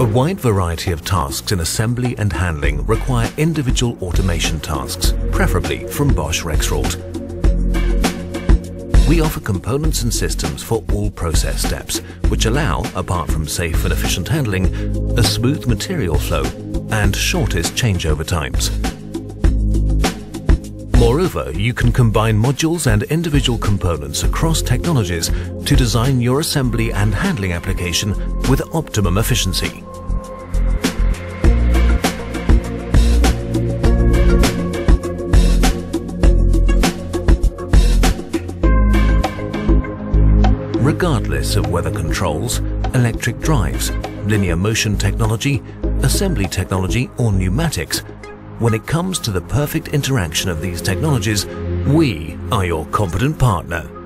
A wide variety of tasks in assembly and handling require individual automation tasks, preferably from Bosch Rexroth. We offer components and systems for all process steps, which allow, apart from safe and efficient handling, a smooth material flow and shortest changeover times. Moreover, you can combine modules and individual components across technologies to design your assembly and handling application with optimum efficiency. Regardless of whether controls, electric drives, linear motion technology, assembly technology or pneumatics, when it comes to the perfect interaction of these technologies, we are your competent partner.